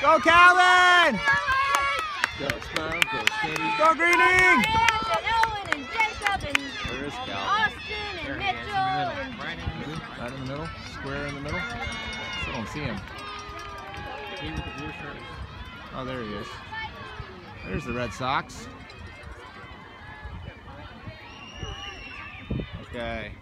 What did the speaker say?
Go, Calvin! Go, Smile. Go, Steady. Go, Greening! And Owen and Jacob and Where is Cal? Austin and Mitchell and Right in the middle, square in the middle. Still don't see him. Oh, there he is. There's the Red Sox. Okay.